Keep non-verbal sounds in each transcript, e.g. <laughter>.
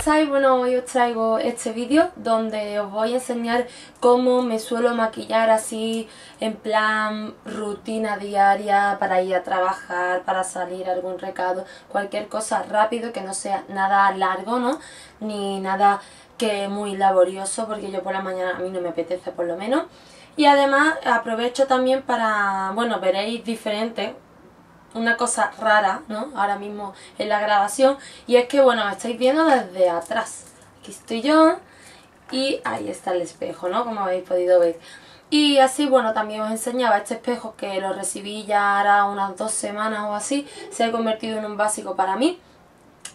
estáis? Bueno, hoy os traigo este vídeo donde os voy a enseñar cómo me suelo maquillar así en plan rutina diaria para ir a trabajar, para salir algún recado, cualquier cosa rápido que no sea nada largo, ¿no? Ni nada que muy laborioso porque yo por la mañana a mí no me apetece por lo menos. Y además aprovecho también para, bueno, veréis diferente una cosa rara, ¿no? Ahora mismo en la grabación. Y es que, bueno, me estáis viendo desde atrás. Aquí estoy yo y ahí está el espejo, ¿no? Como habéis podido ver. Y así, bueno, también os enseñaba este espejo que lo recibí ya ahora unas dos semanas o así. Se ha convertido en un básico para mí.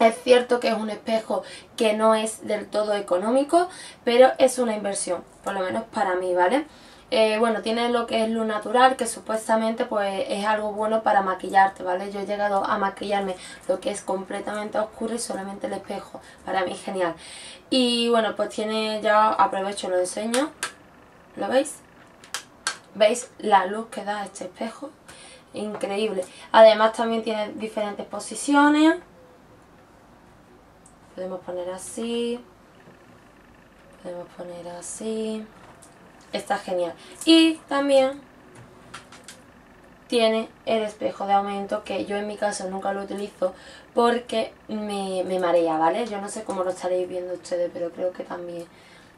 Es cierto que es un espejo que no es del todo económico, pero es una inversión, por lo menos para mí, ¿vale? Eh, bueno, tiene lo que es luz natural, que supuestamente pues es algo bueno para maquillarte, ¿vale? Yo he llegado a maquillarme lo que es completamente oscuro y solamente el espejo, para mí genial. Y bueno, pues tiene ya, aprovecho, lo enseño, ¿lo veis? ¿Veis la luz que da este espejo? Increíble. Además también tiene diferentes posiciones. Podemos poner así. Podemos poner así está genial. Y también tiene el espejo de aumento que yo en mi caso nunca lo utilizo porque me, marea, ¿vale? Yo no sé cómo lo estaréis viendo ustedes, pero creo que también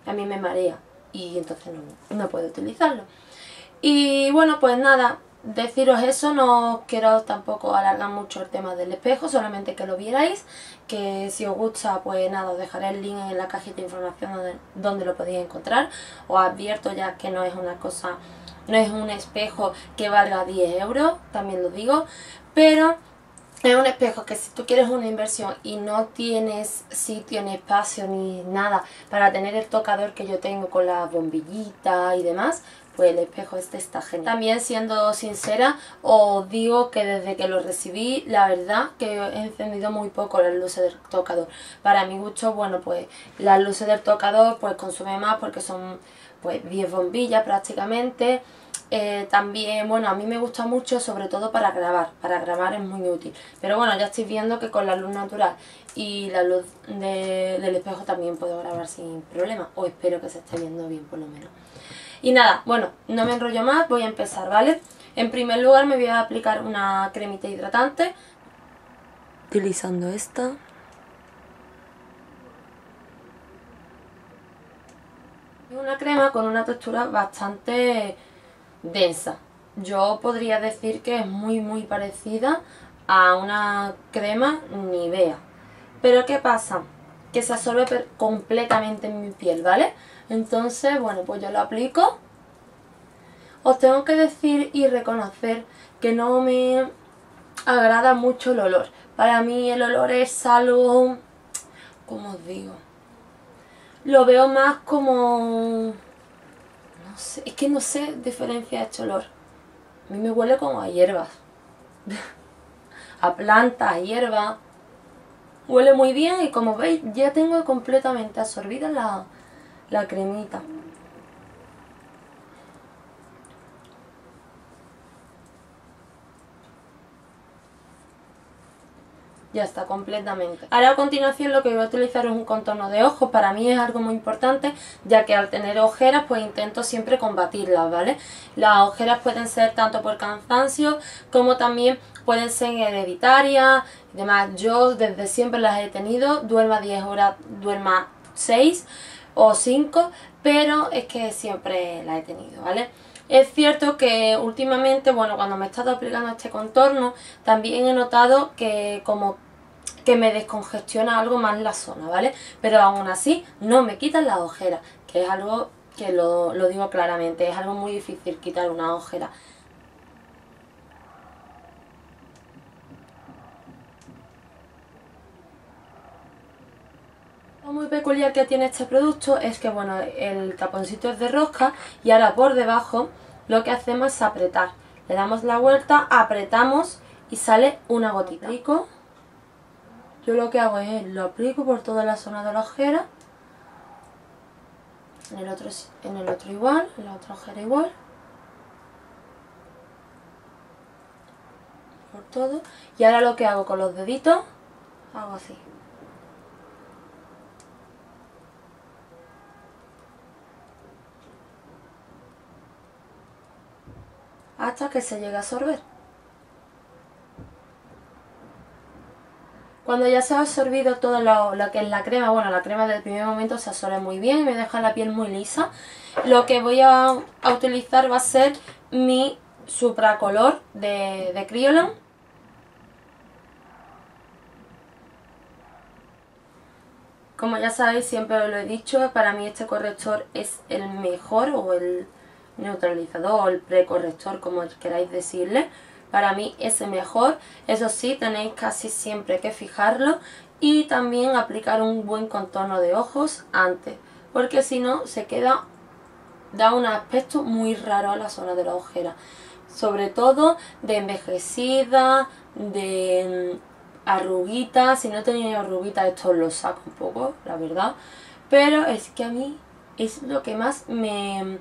a mí me marea y entonces no, no puedo utilizarlo. Y bueno, pues nada, deciros eso, no quiero tampoco alargar mucho el tema del espejo, solamente que lo vierais, que si os gusta, pues nada, os dejaré el link en la cajita de información donde, lo podéis encontrar. Os advierto ya que no es una cosa, no es un espejo que valga 10 euros, también lo digo, pero es un espejo que si tú quieres una inversión y no tienes sitio ni espacio ni nada para tener el tocador que yo tengo con la bombillita y demás, pues el espejo este está genial. También siendo sincera, os digo que desde que lo recibí, la verdad que he encendido muy poco las luces del tocador. Para mi gusto, bueno, pues las luces del tocador pues consume más porque son pues 10 bombillas prácticamente. Eh, también, bueno, a mí me gusta mucho sobre todo para grabar, para grabar es muy útil. Pero bueno, ya estoy viendo que con la luz natural y la luz del espejo también puedo grabar sin problema. O espero que se esté viendo bien por lo menos. Y nada, bueno, no me enrollo más, voy a empezar, ¿vale? En primer lugar me voy a aplicar una cremita hidratante. Utilizando esta. Una crema con una textura bastante densa. Yo podría decir que es muy muy parecida a una crema Nivea. Pero ¿qué pasa? Que se absorbe completamente en mi piel, ¿vale? Entonces, bueno, pues yo lo aplico. Os tengo que decir y reconocer que no me agrada mucho el olor. Para mí el olor es algo... ¿Cómo os digo? Lo veo más como... No sé, es que no sé diferenciar este olor. A mí me huele como a hierbas. <laughs> a plantas, a hierbas. Huele muy bien y como veis ya tengo completamente absorbida la, la cremita. Ya está, completamente. Ahora a continuación lo que voy a utilizar es un contorno de ojos. Para mí es algo muy importante, ya que al tener ojeras pues intento siempre combatirlas, ¿vale? Las ojeras pueden ser tanto por cansancio como también pueden ser hereditarias y demás. Yo desde siempre las he tenido, duerma 10 horas, duerma 6 o 5, pero es que siempre la he tenido, ¿vale? Es cierto que últimamente, bueno, cuando me he estado aplicando este contorno, también he notado que como que me descongestiona algo más la zona, ¿vale? Pero aún así no me quitan las ojeras, que es algo que lo, lo digo claramente, es algo muy difícil quitar una ojera. Muy peculiar que tiene este producto es que bueno, el taponcito es de rosca y ahora por debajo lo que hacemos es apretar. Le damos la vuelta, apretamos y sale una gotita. Yo lo que hago es lo aplico por toda la zona de la ojera. En el otro, en el otro igual, en la otra ojera igual. Por todo. Y ahora lo que hago con los deditos, hago así. Hasta que se llegue a absorber. Cuando ya se ha absorbido todo lo, que es la crema, bueno, la crema del primer momento se absorbe muy bien y me deja la piel muy lisa. Lo que voy a, utilizar va a ser mi supracolor de, de Kryolan. Como ya sabéis, siempre os lo he dicho, para mí este corrector es el mejor o el neutralizador el precorrector, como queráis decirle para mí es el mejor. Eso sí, tenéis casi siempre que fijarlo y también aplicar un buen contorno de ojos antes, porque si no se queda, da un aspecto muy raro a la zona de la ojera. Sobre todo de envejecida, de mm, arruguitas, si no tenéis arruguitas esto lo saco un poco, la verdad. Pero es que a mí es lo que más me,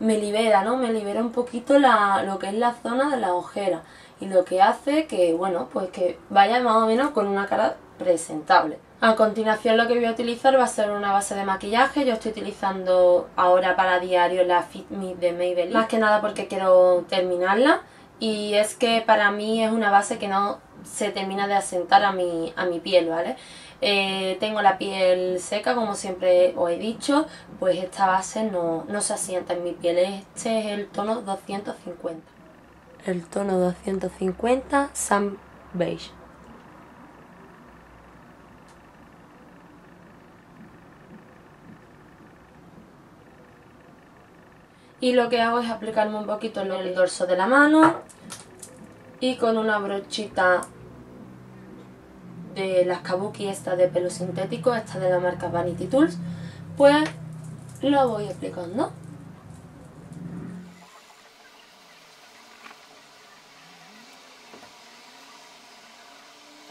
me libera, ¿no? Me libera un poquito la, lo que es la zona de la ojera y lo que hace que, bueno, pues que vaya más o menos con una cara presentable. A continuación lo que voy a utilizar va a ser una base de maquillaje, yo estoy utilizando ahora para diario la Fit Me de Maybelline, más que nada porque quiero terminarla y es que para mí es una base que no se termina de asentar a mi, a mi piel, ¿vale? Eh, tengo la piel seca, como siempre os he dicho, pues esta base no, no se asienta en mi piel. Este es el tono 250. El tono 250 Sun Beige. Y lo que hago es aplicarme un poquito en el dorso de la mano y con una brochita de las kabuki esta de pelo sintético, esta de la marca Vanity Tools, pues lo voy aplicando.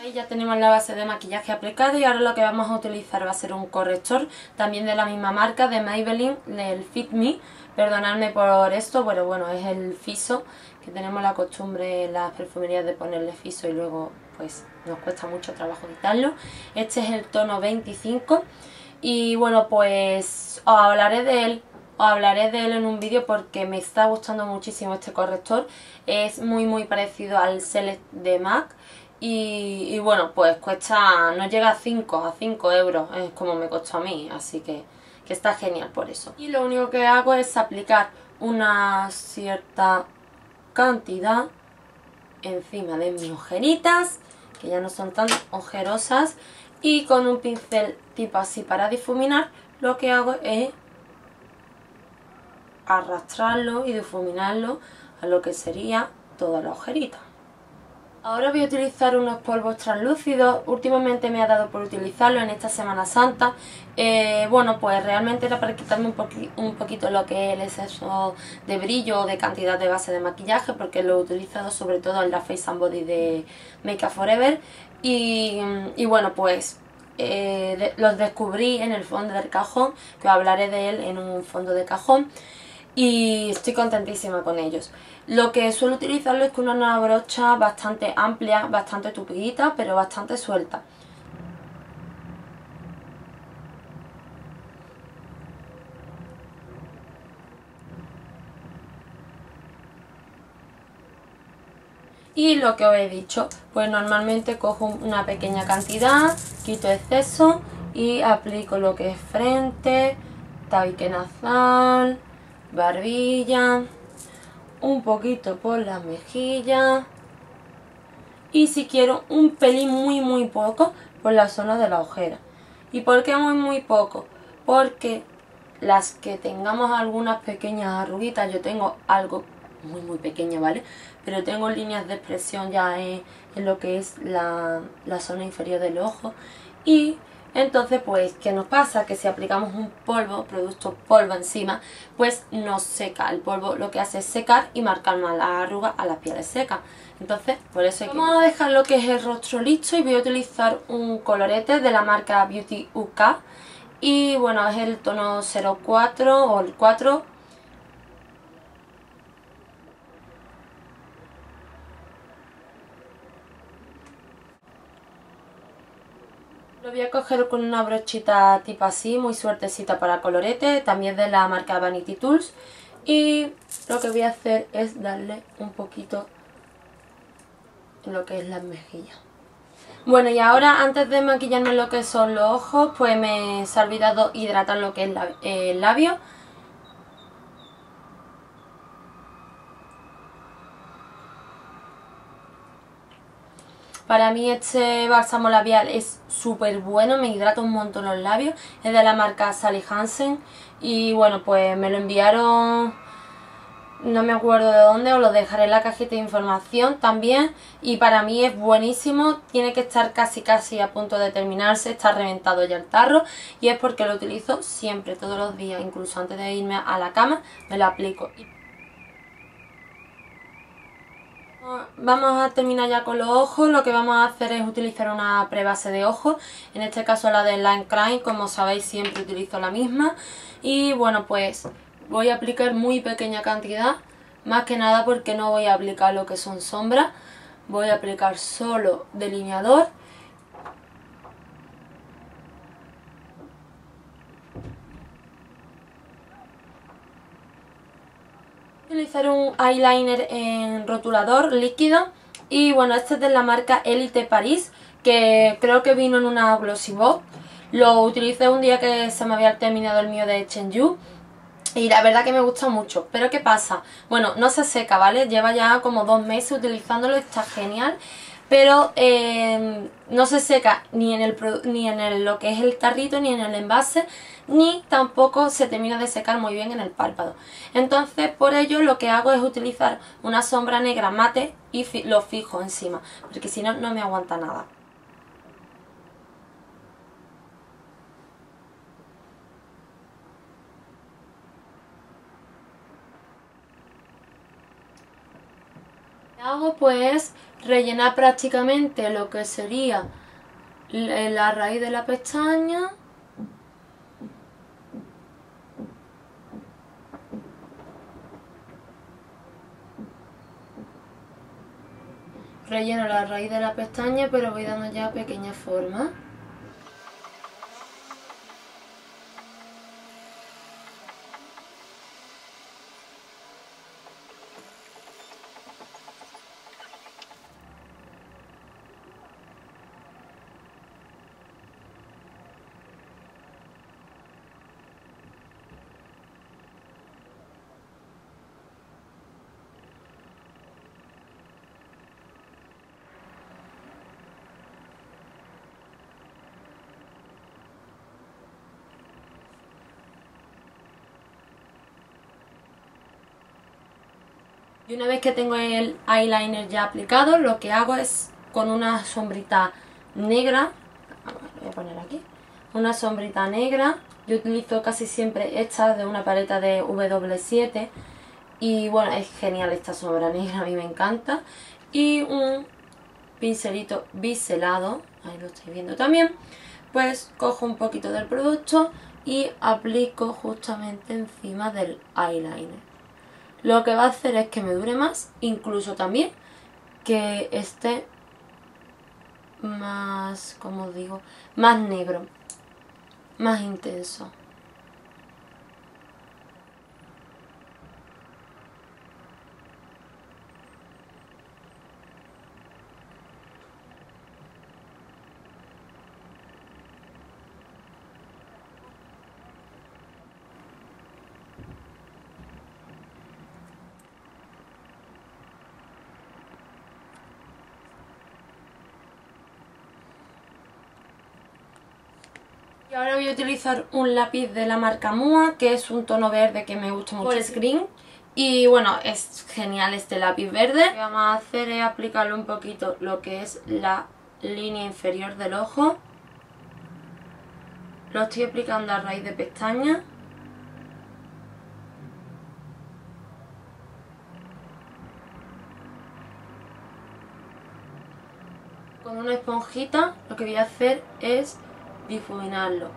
Ahí ya tenemos la base de maquillaje aplicada y ahora lo que vamos a utilizar va a ser un corrector también de la misma marca de Maybelline, del Fit Me. Perdonadme por esto, pero bueno, es el Fiso, que tenemos la costumbre en las perfumerías de ponerle Fiso y luego pues nos cuesta mucho trabajo quitarlo. Este es el tono 25 y bueno pues os hablaré de él os hablaré de él en un vídeo porque me está gustando muchísimo este corrector. Es muy muy parecido al Select de MAC y, bueno pues cuesta, no llega a 5, a 5 euros, es como me costó a mí, así que, que está genial por eso. Y lo único que hago es aplicar una cierta cantidad encima de mis ojeritas que ya no son tan ojerosas y con un pincel tipo así para difuminar lo que hago es arrastrarlo y difuminarlo a lo que sería toda la ojerita. Ahora voy a utilizar unos polvos translúcidos, últimamente me ha dado por utilizarlo en esta Semana Santa. Eh, bueno, pues realmente era para quitarme un, poquito lo que es el exceso de brillo o de cantidad de base de maquillaje, porque lo he utilizado sobre todo en la Face and Body de Make Up Forever. Y, bueno, pues eh, los descubrí en el fondo del cajón, que hablaré de él en un fondo de cajón y estoy contentísima con ellos. Lo que suelo utilizarlo es con una brocha bastante amplia, bastante tupidita, pero bastante suelta. Y lo que os he dicho, pues normalmente cojo una pequeña cantidad, quito exceso y aplico lo que es frente, tabique nasal, barbilla, un poquito por la mejilla y si quiero un pelín muy muy poco por la zona de la ojera. ¿Y por qué muy muy poco? Porque las que tengamos algunas pequeñas arruguitas, yo tengo algo muy muy pequeño, ¿vale? Pero tengo líneas de expresión ya en, en lo que es la, la zona inferior del ojo y entonces, pues, ¿qué nos pasa? Que si aplicamos un polvo, producto polvo encima, pues nos seca. El polvo lo que hace es secar y marcar más la arruga a las pieles secas. Entonces, por eso hay que... Vamos a dejar lo que es el rostro listo y voy a utilizar un colorete de la marca Beauty UK. Y bueno, es el tono 04 o el 4 Lo voy a coger con una brochita tipo así, muy suertecita para colorete, también de la marca Vanity Tools. Y lo que voy a hacer es darle un poquito en lo que es las mejillas. Bueno, y ahora antes de maquillarme lo que son los ojos, pues me se ha olvidado hidratar lo que es el labio. Para mí este bálsamo labial es súper bueno, me hidrata un montón los labios. Es de la marca Sally Hansen y bueno, pues me lo enviaron, no me acuerdo de dónde, os lo dejaré en la cajita de información también. Y para mí es buenísimo, tiene que estar casi casi a punto de terminarse, está reventado ya el tarro. Y es porque lo utilizo siempre, todos los días, incluso antes de irme a la cama, me lo aplico. Vamos a terminar ya con los ojos, lo que vamos a hacer es utilizar una prebase de ojos, en este caso la de Line Crime, como sabéis siempre utilizo la misma. Y bueno pues voy a aplicar muy pequeña cantidad, más que nada porque no voy a aplicar lo que son sombras, voy a aplicar solo delineador utilizar un eyeliner en rotulador líquido y bueno, este es de la marca Elite Paris que creo que vino en una Glossy Box lo utilicé un día que se me había terminado el mío de Chenju y la verdad que me gusta mucho, pero ¿qué pasa? Bueno, no se seca, ¿vale? Lleva ya como dos meses utilizándolo, está genial pero eh, no se seca ni en, el, ni en lo que es el tarrito ni en el envase ni tampoco se termina de secar muy bien en el párpado. Entonces por ello lo que hago es utilizar una sombra negra mate y lo fijo encima porque si no no me aguanta nada. Hago pues rellenar prácticamente lo que sería la raíz de la pestaña. Relleno la raíz de la pestaña pero voy dando ya pequeñas formas Y una vez que tengo el eyeliner ya aplicado, lo que hago es con una sombrita negra, voy a poner aquí, una sombrita negra, yo utilizo casi siempre esta de una paleta de W7 y bueno, es genial esta sombra negra, a mí me encanta. Y un pincelito biselado, ahí lo estoy viendo también, pues cojo un poquito del producto y aplico justamente encima del eyeliner lo que va a hacer es que me dure más, incluso también que esté más, como digo, más negro, más intenso. Y ahora voy a utilizar un lápiz de la marca Mua, que es un tono verde que me gusta mucho. Es green. Y bueno, es genial este lápiz verde. Lo que vamos a hacer es aplicarle un poquito lo que es la línea inferior del ojo. Lo estoy aplicando a raíz de pestaña. Con una esponjita lo que voy a hacer es difuminarlo.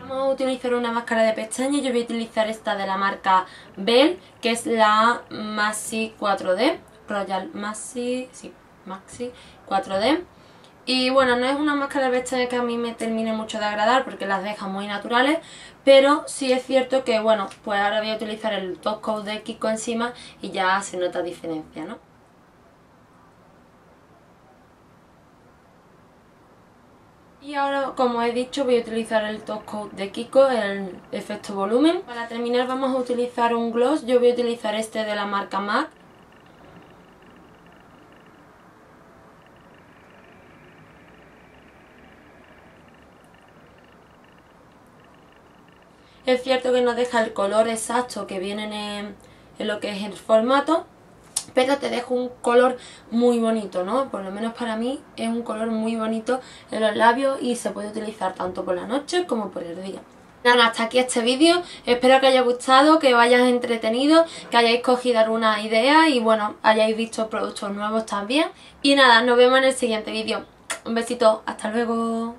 Vamos a utilizar una máscara de pestañas, yo voy a utilizar esta de la marca Bell, que es la Maxi 4D, Royal Maxi, sí, Maxi 4D. Y bueno, no es una máscara pestañas que a mí me termine mucho de agradar porque las deja muy naturales, pero sí es cierto que bueno, pues ahora voy a utilizar el top coat de Kiko encima y ya se nota diferencia, ¿no? Y ahora, como he dicho, voy a utilizar el top coat de Kiko, el efecto volumen. Para terminar vamos a utilizar un gloss, yo voy a utilizar este de la marca MAC. Es cierto que no deja el color exacto que viene en, en lo que es el formato, pero te dejo un color muy bonito, ¿no? Por lo menos para mí es un color muy bonito en los labios y se puede utilizar tanto por la noche como por el día. Nada, hasta aquí este vídeo, espero que os haya gustado, que os hayáis entretenido, que hayáis cogido alguna idea y bueno, hayáis visto productos nuevos también. Y nada, nos vemos en el siguiente vídeo. Un besito, hasta luego.